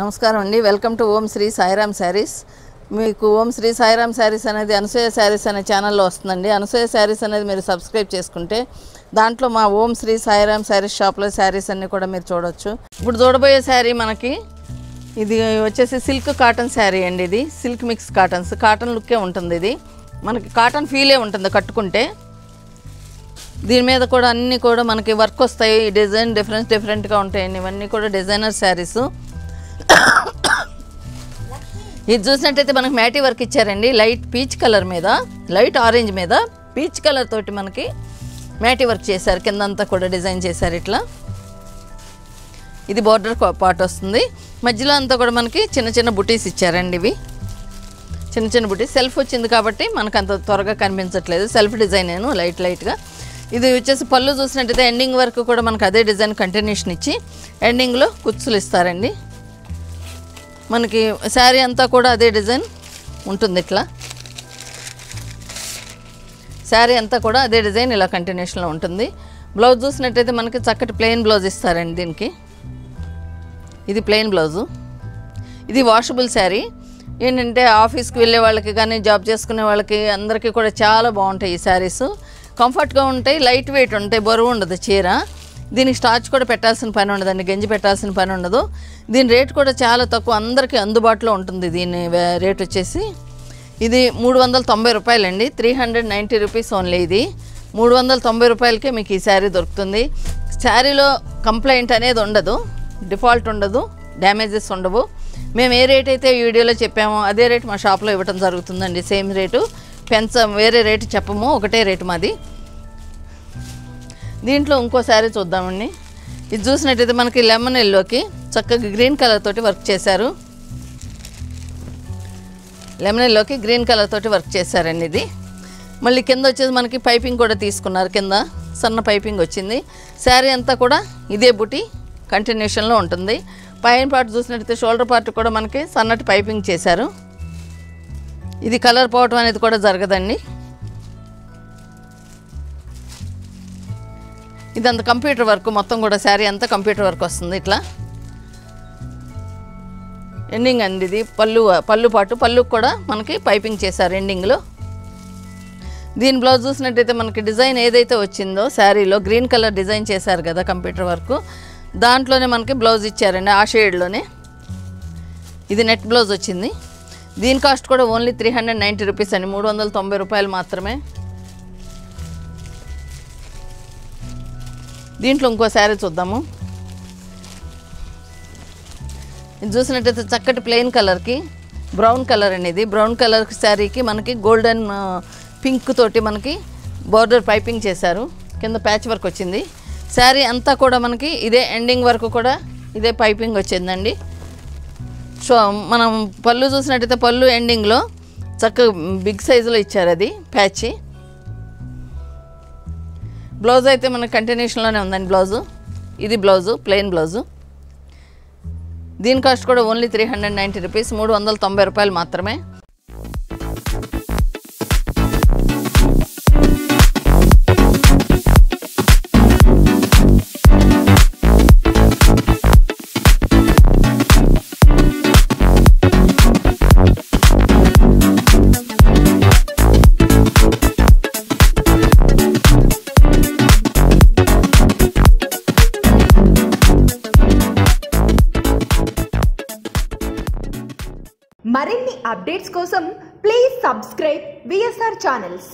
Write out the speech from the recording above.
నమస్కారం అండి. Welcome to Om Sri Sairam sarees. మీకు ఓం శ్రీ సాయిరామ్ శారీస్ అనేది అనసూయ శారీస్ అనే ఛానల్లో వస్తుందండి. అనసూయ శారీస్ అనేది మీరు సబ్స్క్రైబ్ చేసుకుంటే దాంట్లో మా ఓం శ్రీ సాయిరామ్ శారీస్ షాప్లో శారీస్ అన్నీ కూడా మీరు చూడవచ్చు ఇప్పుడు చూడబోయే శారీ మనకి ఇది వచ్చేసి సిల్క్ కాటన్ శారీ అండి ఇది. సిల్క్ మిక్స్ కాటన్స్ కాటన్ లుక్కే ఉంటుంది ఇది. మనకి కాటన్ ఫీలే ఉంటుంది కట్టుకుంటే. దీని మీద కూడా అన్నీ కూడా మనకి వర్క్ వస్తాయి. డిజైన్ డిఫరెన్స్ డిఫరెంట్గా ఉంటాయండి. ఇవన్నీ కూడా డిజైనర్ శారీస్. ఇది చూసినట్టయితే మనకి మ్యాటీ వర్క్ ఇచ్చారండి. లైట్ పీచ్ కలర్ మీద లైట్ ఆరెంజ్ మీద పీచ్ కలర్ తోటి మనకి మ్యాటీ వర్క్ చేశారు. కిందంతా కూడా డిజైన్ చేశారు ఇట్లా. ఇది బార్డర్ పార్ట్ వస్తుంది. మధ్యలో అంతా కూడా మనకి చిన్న చిన్న బుటీస్ ఇచ్చారండి ఇవి. చిన్న చిన్న బుటీస్. సెల్ఫ్ వచ్చింది కాబట్టి మనకు అంత త్వరగా కనిపించట్లేదు. సెల్ఫ్ డిజైన్ నేను లైట్ లైట్గా ఇది వచ్చేసి పళ్ళు చూసినట్టయితే ఎండింగ్ వరకు కూడా మనకు అదే డిజైన్ కంటిన్యూషన్ ఇచ్చి ఎండింగ్లో కుచ్చులు ఇస్తారండి. మనకి శారీ అంతా కూడా అదే డిజైన్ ఉంటుంది ఇట్లా. శారీ అంతా కూడా అదే డిజైన్ ఇలా కంటిన్యూషన్లో ఉంటుంది. బ్లౌజ్ చూసినట్టయితే మనకి చక్కటి ప్లెయిన్ బ్లౌజ్ ఇస్తారండి దీనికి. ఇది ప్లెయిన్ బ్లౌజు ఇది వాషబుల్ శారీ. ఏంటంటే ఆఫీస్కి వెళ్ళే వాళ్ళకి కానీ జాబ్ చేసుకునే వాళ్ళకి అందరికీ కూడా చాలా బాగుంటాయి ఈ శారీస్. కంఫర్ట్గా ఉంటాయి లైట్ వెయిట్ ఉంటాయి బరువు ఉండదు చీర. దీనికి స్టార్చ్ కూడా పెట్టాల్సిన పని ఉండదండి గంజి పెట్టాల్సిన పని ఉండదు. దీని రేట్ కూడా చాలా తక్కువ అందరికీ అందుబాటులో ఉంటుంది దీని రేట్ వచ్చేసి. ఇది మూడు వందల తొంభై రూపాయలండి three hundred ninety rupees only ఇది. మూడు వందల తొంభై రూపాయలకే మీకు ఈ శారీ దొరుకుతుంది. శారీలో కంప్లైంట్ అనేది ఉండదు డిఫాల్ట్ ఉండదు డ్యామేజెస్ ఉండవు. మేము ఏ రేట్ అయితే ఈ వీడియోలో చెప్పామో అదే రేట్ మా షాప్లో ఇవ్వడం జరుగుతుందండి. సేమ్ రేటు పెంచ వేరే రేటు చెప్పము ఒకటే రేటు మాది. దీంట్లో ఇంకో శారీ చూద్దామండి. ఇది చూసినట్టయితే మనకి లెమన్ ఎల్లోకి చక్కగా గ్రీన్ కలర్ తోటి వర్క్ చేశారు. లెమన్ ఎల్లోకి గ్రీన్ కలర్ తోటి వర్క్ చేశారండి ఇది. మళ్ళీ కింద వచ్చేసి మనకి పైపింగ్ కూడా తీసుకున్నారు కింద. సన్న పైపింగ్ వచ్చింది. శారీ అంతా కూడా ఇదే బుటి కంటిన్యూషన్లో ఉంటుంది. పైన పార్ట్ చూసినట్టయితే షోల్డర్ పార్ట్ కూడా మనకి సన్నటి పైపింగ్ చేశారు. ఇది కలర్ పోవటం అనేది కూడా జరగదండి. ఇదంతా కంప్యూటర్ వర్క్ మొత్తం కూడా శారీ అంతా కంప్యూటర్ వర్క్ వస్తుంది ఇట్లా. ఎండింగ్ అండి ఇది. పళ్ళు పళ్ళు పాటు పళ్ళుకి కూడా మనకి పైపింగ్ చేశారు ఎండింగ్లో దీని బ్లౌజ్ చూసినట్టయితే మనకి డిజైన్ ఏదైతే వచ్చిందో శారీలో గ్రీన్ కలర్ డిజైన్ చేశారు కదా కంప్యూటర్ వర్క్. దాంట్లోనే మనకి బ్లౌజ్ ఇచ్చారండి ఆ షేడ్లోనే ఇది నెట్ బ్లౌజ్ వచ్చింది. దీని కాస్ట్ కూడా only three hundred ninety rupees అండి మూడు వందల తొంభై రూపాయలు మాత్రమే. దీంట్లో ఇంకో శారీ చూద్దాము. ఇది చూసినట్టయితే చక్కటి ప్లెయిన్ కలర్కి బ్రౌన్ కలర్ అనేది. బ్రౌన్ కలర్ శారీకి మనకి గోల్డెన్ పింక్ తోటి మనకి బార్డర్ పైపింగ్ చేశారు. కింద ప్యాచ్ వర్క్ వచ్చింది. శారీ అంతా కూడా మనకి ఇదే ఎండింగ్ వరకు కూడా ఇదే పైపింగ్ వచ్చిందండి. సో మనం పళ్ళు చూసినట్టయితే పళ్ళు ఎండింగ్లో చక్కగా బిగ్ సైజులో ఇచ్చారు అది ప్యాచ్ బ్లౌజ్ అయితే మన కంటిన్యూషన్లోనే ఉందండి బ్లౌజు. ఇది బ్లౌజు ప్లెయిన్ బ్లౌజు. దీని కాస్ట్ కూడా only three hundred ninety rupees మూడు వందల తొంభై రూపాయలు మాత్రమే. మరిన్ని అప్డేట్స్ కోసం ప్లీజ్ సబ్స్క్రైబ్ విఎస్ఆర్ ఛానల్స్